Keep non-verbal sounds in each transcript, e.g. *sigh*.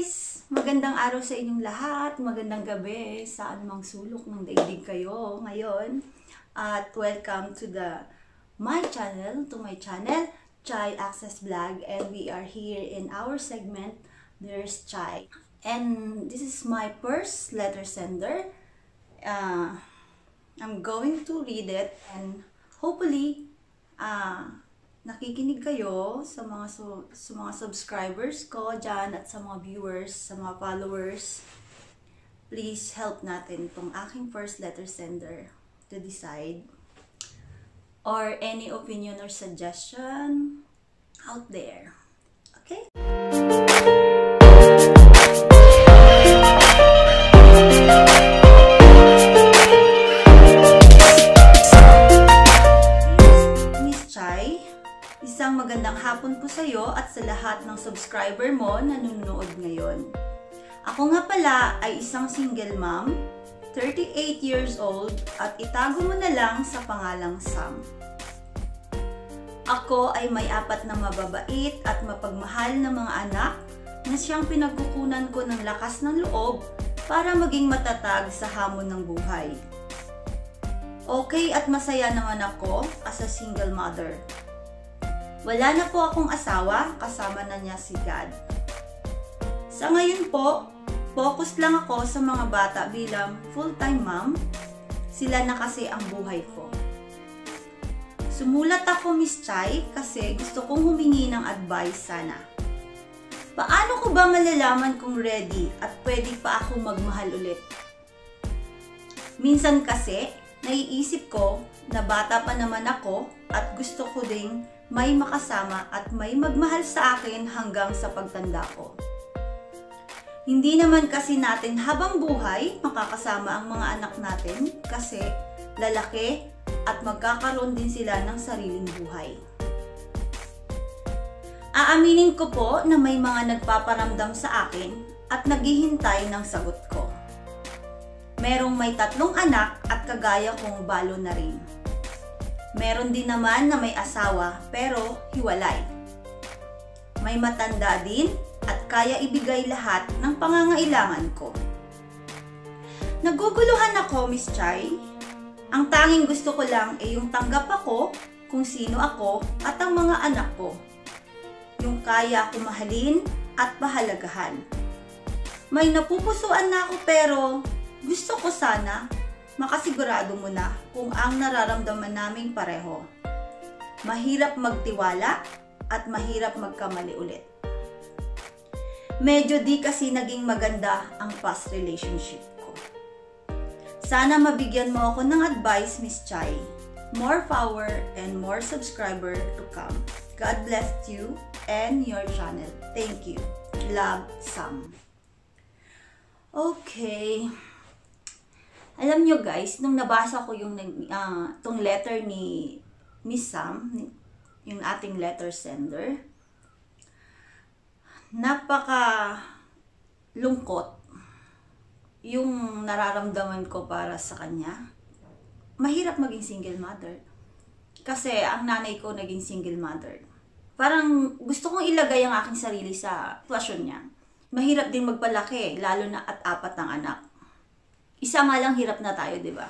guys! Magandang araw sa inyong lahat. Magandang gabi sa anumang sulok ng daigdig kayo ngayon. At welcome to the my channel, to my channel, Chai Access Vlog. And we are here in our segment, There's Chai. And this is my first letter sender. Uh, I'm going to read it and hopefully, uh, nakikinig kayo sa mga su- sa mga subscribers ko dyan at sa mga viewers, sa mga followers. Please help natin tong aking first letter sender to decide or any opinion or suggestion out there. Okay? Sa lahat ng subscriber mo na nanonood ngayon. Ako nga pala ay isang single mom, 38 years old at itago mo na lang sa pangalang Sam. Ako ay may apat na mababait at mapagmahal na mga anak na siyang pinagkukunan ko ng lakas ng loob para maging matatag sa hamon ng buhay. Okay at masaya naman ako as a single mother. Wala na po akong asawa, kasama na niya si God. Sa ngayon po, focus lang ako sa mga bata bilang full-time mom. Sila na kasi ang buhay ko. Sumulat ako, Miss Chai, kasi gusto kong humingi ng advice sana. Paano ko ba malalaman kung ready at pwede pa ako magmahal ulit? Minsan kasi, naiisip ko na bata pa naman ako at gusto ko ding may makasama at may magmahal sa akin hanggang sa pagtanda ko. Hindi naman kasi natin habang buhay makakasama ang mga anak natin kasi lalaki at magkakaroon din sila ng sariling buhay. Aaminin ko po na may mga nagpaparamdam sa akin at naghihintay ng sagot ko. Merong may tatlong anak at kagaya kong balo na rin. Meron din naman na may asawa pero hiwalay. May matanda din at kaya ibigay lahat ng pangangailangan ko. Naguguluhan ako, Miss Chai. Ang tanging gusto ko lang ay yung tanggap ako kung sino ako at ang mga anak ko. Yung kaya ako mahalin at pahalagahan. May napupusuan na ako pero gusto ko sana makasigurado mo na kung ang nararamdaman naming pareho. Mahirap magtiwala at mahirap magkamali ulit. Medyo di kasi naging maganda ang past relationship ko. Sana mabigyan mo ako ng advice, Miss Chai. More power and more subscriber to come. God bless you and your channel. Thank you. Love, Sam. Okay. Alam nyo guys, nung nabasa ko yung uh, tong letter ni Miss Sam, yung ating letter sender, napaka lungkot yung nararamdaman ko para sa kanya. Mahirap maging single mother. Kasi ang nanay ko naging single mother. Parang gusto kong ilagay ang aking sarili sa sitwasyon niya. Mahirap din magpalaki, lalo na at apat ng anak. Isa nga lang hirap na tayo, di ba?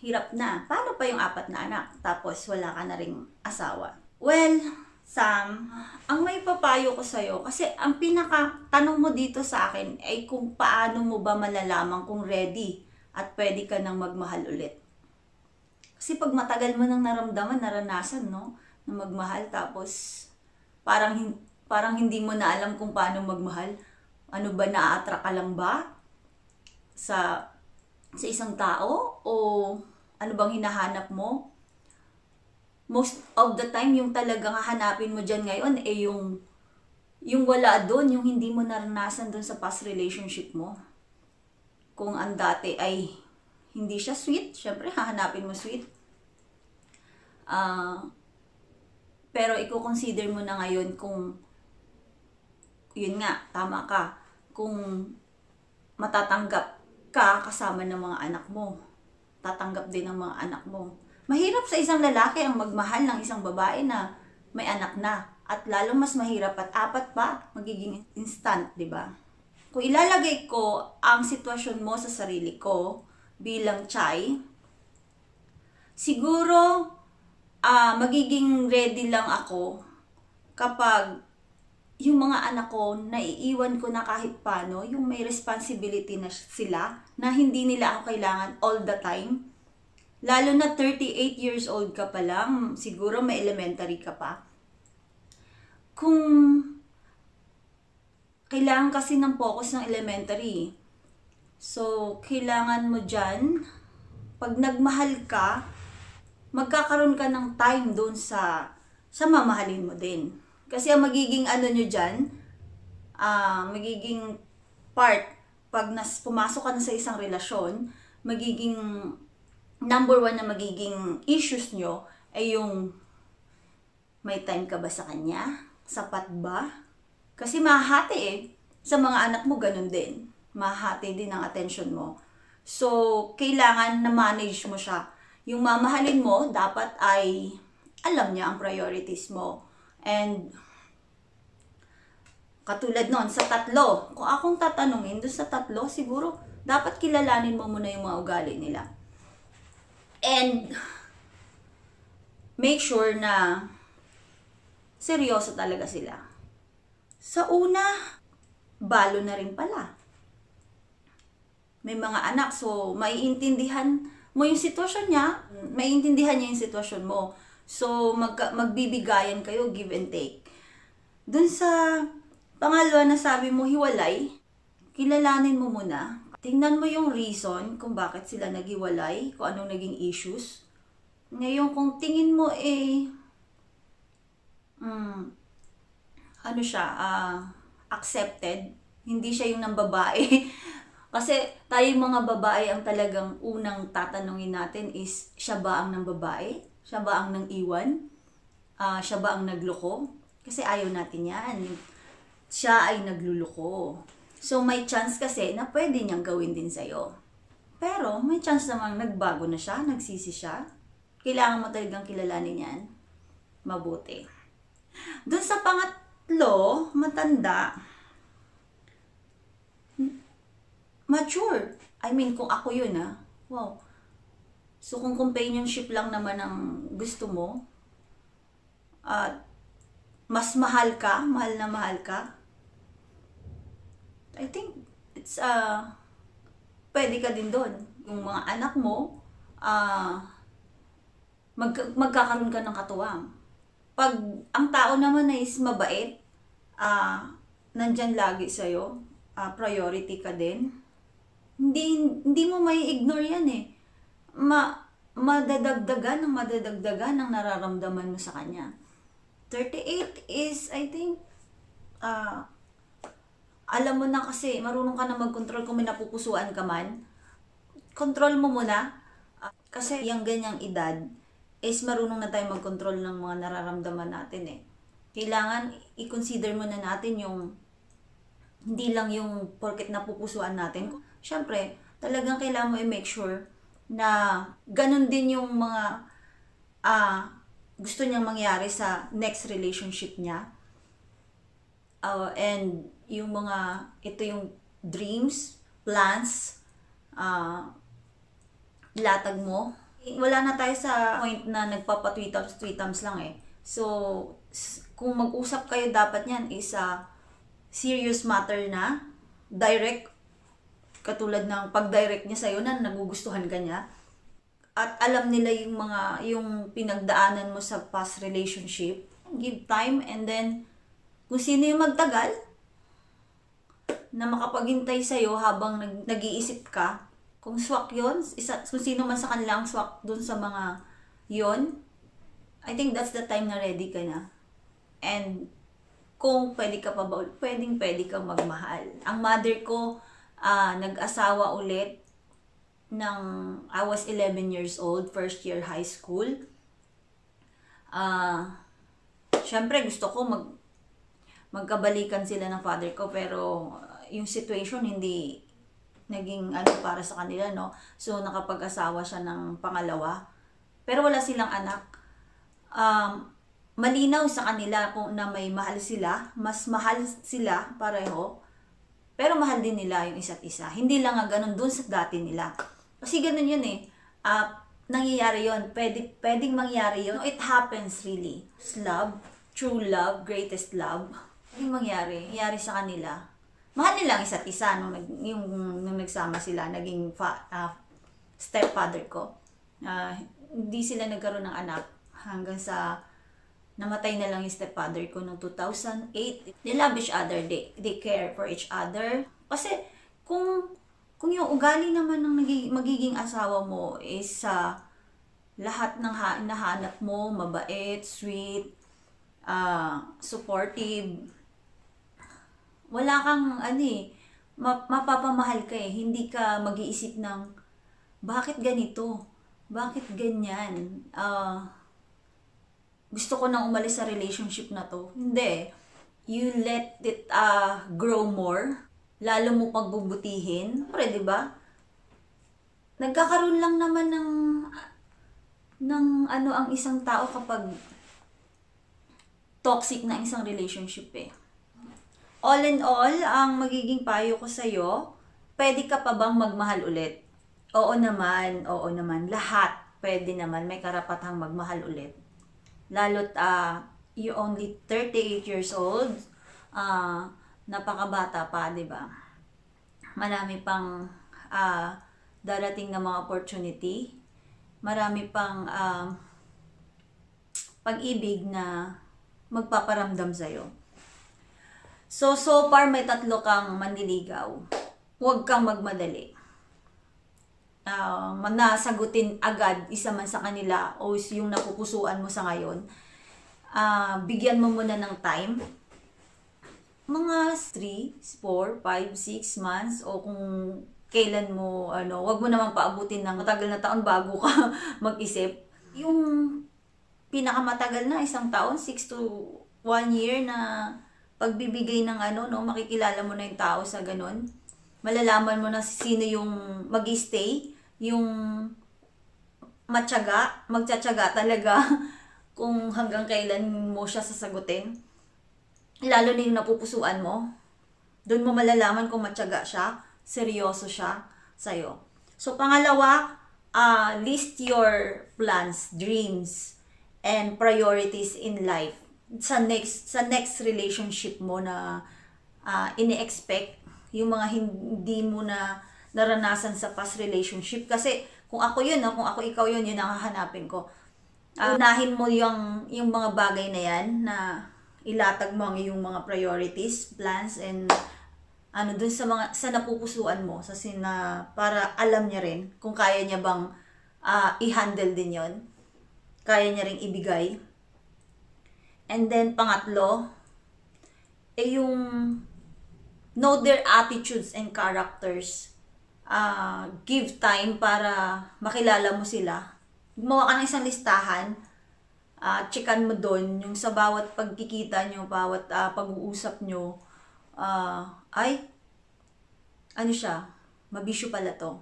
Hirap na. Paano pa yung apat na anak? Tapos wala ka na ring asawa. Well, Sam, ang may papayo ko sa'yo, kasi ang pinaka tanong mo dito sa akin ay kung paano mo ba malalaman kung ready at pwede ka nang magmahal ulit. Kasi pag matagal mo nang naramdaman, naranasan, no? Na magmahal tapos parang parang hindi mo na alam kung paano magmahal. Ano ba na-attract ka lang ba sa sa isang tao o ano bang hinahanap mo? Most of the time yung talagang hahanapin mo diyan ngayon eh yung yung wala doon, yung hindi mo naranasan doon sa past relationship mo. Kung ang dati ay hindi siya sweet, syempre hahanapin mo sweet. Uh, pero i-consider mo na ngayon kung yun nga, tama ka. Kung matatanggap ka kasama ng mga anak mo. Tatanggap din ng mga anak mo. Mahirap sa isang lalaki ang magmahal ng isang babae na may anak na. At lalo mas mahirap at apat pa, magiging instant, di ba? kung ilalagay ko ang sitwasyon mo sa sarili ko bilang chai, siguro ah magiging ready lang ako kapag yung mga anak ko, naiiwan ko na kahit paano, yung may responsibility na sila, na hindi nila ako kailangan all the time. Lalo na 38 years old ka pa lang, siguro may elementary ka pa. Kung kailangan kasi ng focus ng elementary. So, kailangan mo dyan, pag nagmahal ka, magkakaroon ka ng time doon sa, sa mamahalin mo din. Kasi ang magiging ano nyo dyan, ah magiging part, pag nas, pumasok ka na sa isang relasyon, magiging number one na magiging issues nyo ay yung may time ka ba sa kanya? Sapat ba? Kasi mahati eh. Sa mga anak mo, ganun din. Mahati din ang attention mo. So, kailangan na manage mo siya. Yung mamahalin mo, dapat ay alam niya ang priorities mo. And, katulad nun, sa tatlo, kung akong tatanungin doon sa tatlo, siguro, dapat kilalanin mo muna yung mga ugali nila. And, make sure na seryoso talaga sila. Sa una, balo na rin pala. May mga anak, so maiintindihan mo yung sitwasyon niya, maiintindihan niya yung sitwasyon mo. So, mag, magbibigayan kayo, give and take. Dun sa pangalawa na sabi mo, hiwalay, kilalanin mo muna. Tingnan mo yung reason kung bakit sila naghiwalay, kung anong naging issues. Ngayon, kung tingin mo eh, mm, ano siya, ah, accepted, hindi siya yung ng babae. *laughs* Kasi tayo mga babae ang talagang unang tatanungin natin is, siya ba ang ng babae? Siya ba ang nang iwan? Ah, siya ba ang nagloko? Kasi ayaw natin yan. Siya ay nagluloko. So may chance kasi na pwede niyang gawin din sa'yo. Pero may chance namang nagbago na siya, nagsisi siya. Kailangan mo talagang kilalanin yan. Mabuti. Doon sa pangatlo, matanda, mature. I mean, kung ako yun ah, wow. So, kung companionship lang naman ang gusto mo, at mas mahal ka, mahal na mahal ka, I think it's, uh, pwede ka din doon. Yung mga anak mo, ah, mag, magkakaroon ka ng katuwang. Pag ang tao naman ay is mabait, ah, nandyan lagi sa'yo, ah, priority ka din, hindi, hindi mo may ignore yan eh. Ma, madadagdagan ng madadagdagan ng nararamdaman mo sa kanya. 38 is, I think, ah, alam mo na kasi, marunong ka na mag-control kung may napupusuan ka man. Control mo muna. Ah, kasi yung ganyang edad, is marunong na tayo mag-control ng mga nararamdaman natin eh. Kailangan i-consider mo na natin yung hindi lang yung porket napupusuan natin. Siyempre, talagang kailangan mo i-make sure na ganun din yung mga ah gusto niyang mangyari sa next relationship niya. Uh, and yung mga, ito yung dreams, plans, ah latag mo. Wala na tayo sa point na nagpapa-tweetums, tweetums lang eh. So, kung mag-usap kayo, dapat yan is a serious matter na, direct, katulad ng pag-direct niya sa'yo na nagugustuhan ka niya. At alam nila yung mga, yung pinagdaanan mo sa past relationship. Give time and then, kung sino yung magtagal, na makapaghintay sa'yo habang nag, nag-iisip ka, kung swak yon isa, kung sino man sa kanila ang swak dun sa mga yon I think that's the time na ready ka na. And kung pwede ka pa ba, pwedeng pwede kang magmahal. Ang mother ko, ah, nag-asawa ulit ng, I was 11 years old, first year high school. Ah, syempre gusto ko mag, magkabalikan sila ng father ko, pero uh, yung situation hindi naging ano para sa kanila, no? So, nakapag-asawa siya ng pangalawa. Pero wala silang anak. Um, malinaw sa kanila kung na may mahal sila, mas mahal sila pareho, Pero mahal din nila yung isa't isa. Hindi lang nga ganun dun sa dati nila. Kasi ganun yun eh. Ah, nangyayari yun. Pwede, pwedeng mangyari yun. It happens really. It's love, true love, greatest love. Yung mangyari, nangyari sa kanila. Mahal nila ang isa't isa nung, nag, yung, nung nagsama sila, naging fa, ah, stepfather ko. Ah, hindi sila nagkaroon ng anak hanggang sa namatay na lang yung stepfather ko noong 2008. They love each other. They, they care for each other. Kasi kung kung yung ugali naman ng magiging asawa mo is sa lahat ng ha, nahanap mo, mabait, sweet, uh, supportive, wala kang ano eh, ma- mapapamahal ka eh. Hindi ka mag-iisip ng bakit ganito? Bakit ganyan? Uh, gusto ko nang umalis sa relationship na to. Hindi. You let it uh, grow more. Lalo mo pagbubutihin. Pre, di ba? Nagkakaroon lang naman ng ng ano ang isang tao kapag toxic na isang relationship eh. All in all, ang magiging payo ko sa'yo, pwede ka pa bang magmahal ulit? Oo naman, oo naman. Lahat pwede naman, may karapatang magmahal ulit lalo't uh, you only 38 years old, uh, napakabata pa, di ba? Marami pang uh, darating na mga opportunity, marami pang uh, pag-ibig na magpaparamdam sa'yo. So, so far may tatlo kang manliligaw. Huwag kang magmadali uh, nasagutin agad isa man sa kanila o yung napupusuan mo sa ngayon, uh, bigyan mo muna ng time. Mga 3, 4, 5, 6 months o kung kailan mo, ano, wag mo naman paabutin ng matagal na taon bago ka *laughs* mag-isip. Yung pinakamatagal na isang taon, 6 to 1 year na pagbibigay ng ano, no, makikilala mo na yung tao sa ganun. Malalaman mo na sino yung mag-stay yung matyaga, magtsatsaga talaga *laughs* kung hanggang kailan mo siya sasagutin. Lalo na yung napupusuan mo. Doon mo malalaman kung matyaga siya, seryoso siya sa'yo. So, pangalawa, uh, list your plans, dreams, and priorities in life sa next sa next relationship mo na uh, ini-expect yung mga hindi mo na naranasan sa past relationship. Kasi kung ako yun, no, kung ako ikaw yun, yun ang hahanapin ko. Uh, unahin mo yung, yung mga bagay na yan na ilatag mo ang iyong mga priorities, plans, and ano dun sa mga sa napupusuan mo sa sina para alam niya rin kung kaya niya bang uh, i-handle din yon kaya niya ring ibigay and then pangatlo eh yung know their attitudes and characters uh, give time para makilala mo sila. Gumawa ka ng isang listahan, uh, checkan mo doon yung sa bawat pagkikita nyo, bawat uh, pag-uusap nyo, uh, ay, ano siya, mabisyo pala to.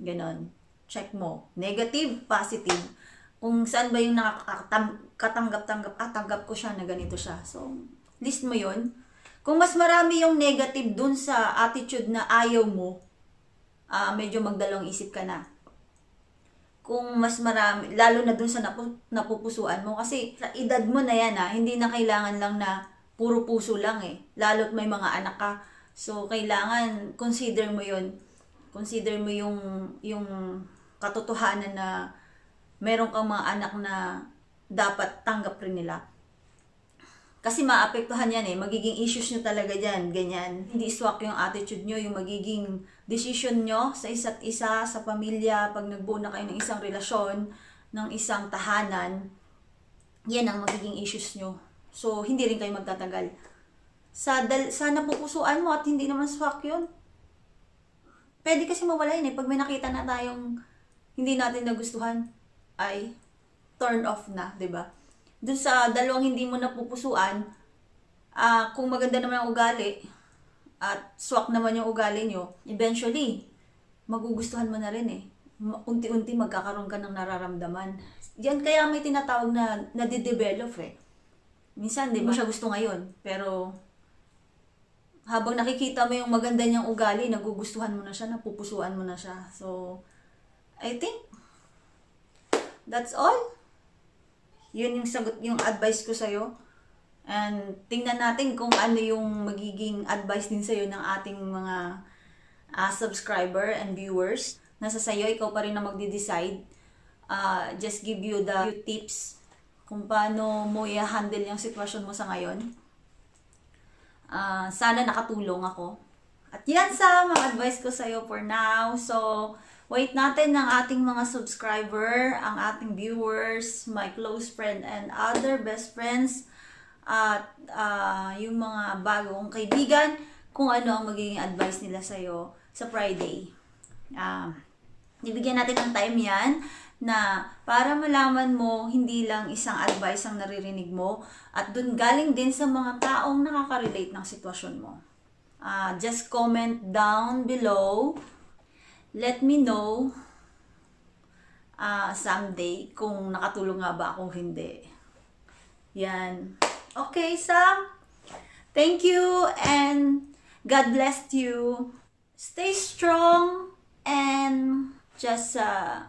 Ganon. Check mo. Negative, positive. Kung saan ba yung nakakatanggap-tanggap, ah, tanggap ko siya na ganito siya. So, list mo yon Kung mas marami yung negative dun sa attitude na ayaw mo, uh, medyo magdalawang isip ka na. Kung mas marami, lalo na dun sa napu, napupusuan mo, kasi sa edad mo na yan ha, hindi na kailangan lang na puro puso lang eh. Lalo't may mga anak ka. So, kailangan, consider mo yon Consider mo yung, yung katotohanan na meron kang mga anak na dapat tanggap rin nila. Kasi maapektuhan yan eh. Magiging issues nyo talaga dyan. Ganyan. Hindi swak yung attitude nyo, yung magiging decision nyo sa isa't isa, sa pamilya, pag nagbuo na kayo ng isang relasyon, ng isang tahanan. Yan ang magiging issues nyo. So, hindi rin kayo magtatagal. Sa, dal, sa napupusuan mo at hindi naman swak yun. Pwede kasi mawala yun eh. Pag may nakita na tayong hindi natin nagustuhan, ay turn off na, ba? Dun sa dalawang hindi mo napupusuan, uh, kung maganda naman ang ugali, at swak naman yung ugali nyo, eventually, magugustuhan mo na rin eh. Unti-unti magkakaroon ka ng nararamdaman. Yan kaya may tinatawag na nade-develop eh. Minsan, di mo siya gusto ngayon, pero habang nakikita mo yung maganda niyang ugali, nagugustuhan mo na siya, napupusuan mo na siya. So, I think, that's all. Yun yung sagot, yung advice ko sa'yo. And tingnan natin kung ano yung magiging advice din sa'yo ng ating mga uh, subscriber and viewers. Nasa sa'yo, ikaw pa rin na magde-decide. Uh, just give you the few tips kung paano mo i-handle yung sitwasyon mo sa ngayon. Uh, sana nakatulong ako. At yan sa mga advice ko sa'yo for now. So, wait natin ng ating mga subscriber, ang ating viewers, my close friend and other best friends at uh, yung mga bagong kaibigan kung ano ang magiging advice nila sa'yo sa Friday. Uh, ibigyan natin ng time yan na para malaman mo hindi lang isang advice ang naririnig mo at dun galing din sa mga taong nakaka-relate ng sitwasyon mo. Uh, just comment down below. Let me know uh, someday kung nakatulong nga ba ako hindi. Yan. Okay, Sam. Thank you and God bless you. Stay strong and just uh,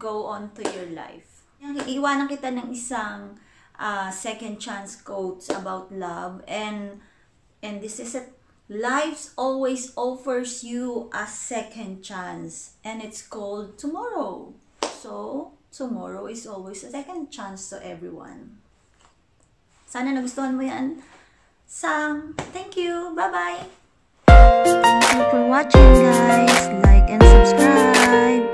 go on to your life. Iiwanan kita ng isang uh, second chance quotes about love and and this is it. Life always offers you a second chance and it's called tomorrow. So, tomorrow is always a second chance to everyone. Sana nagustuhan mo yan. Sam, thank you. Bye-bye. Thank you for watching guys. Like and subscribe.